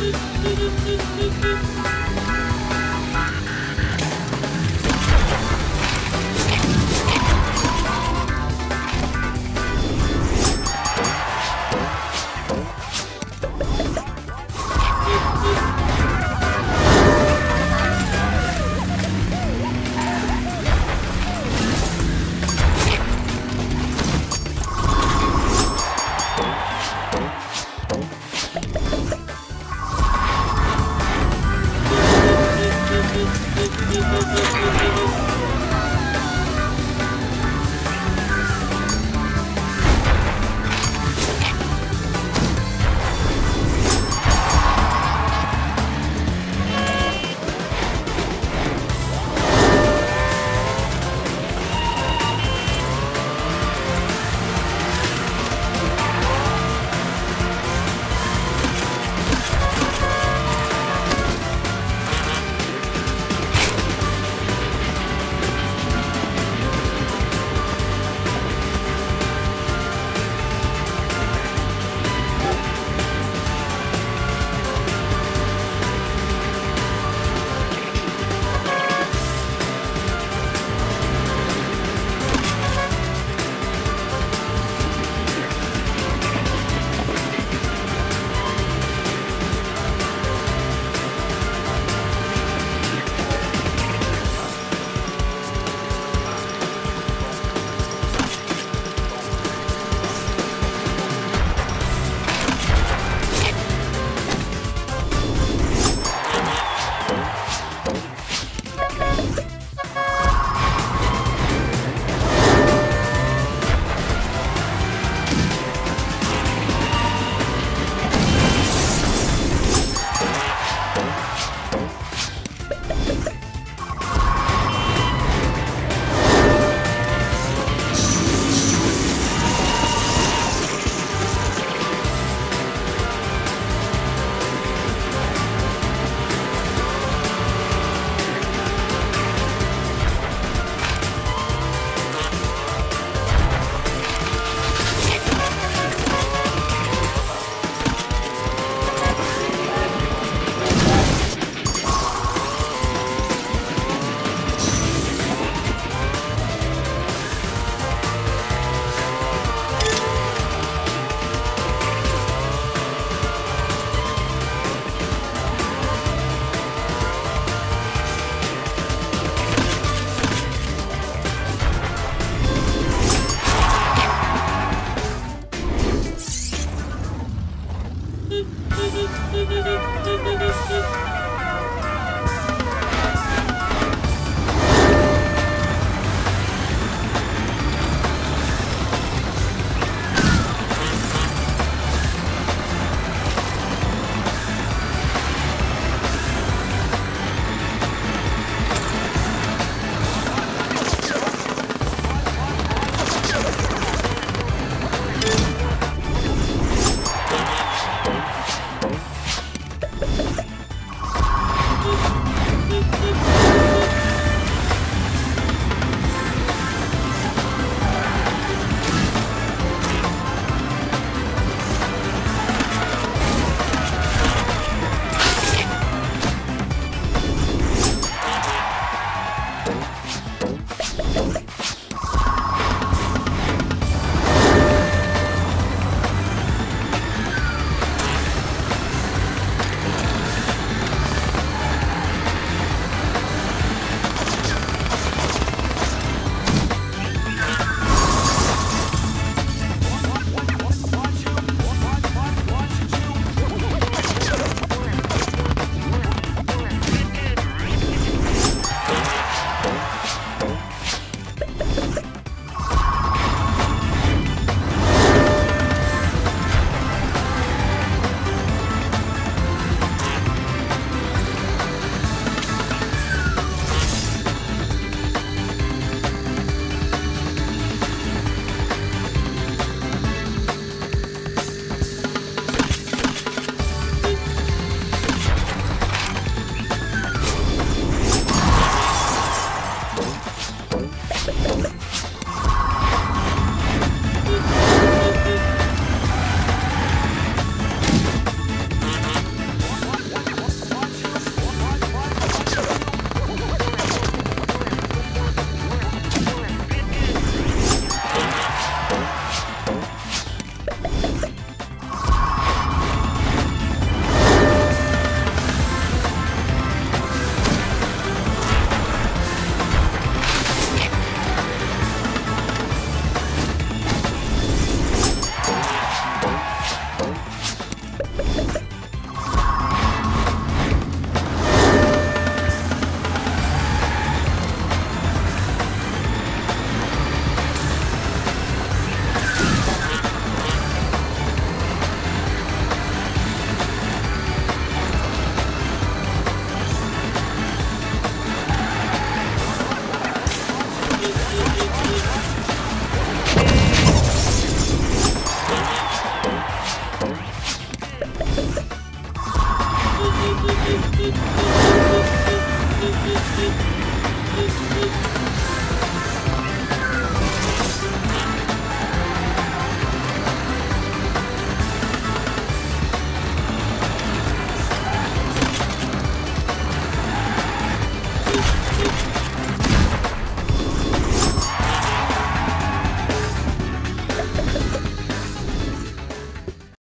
Thank Bye.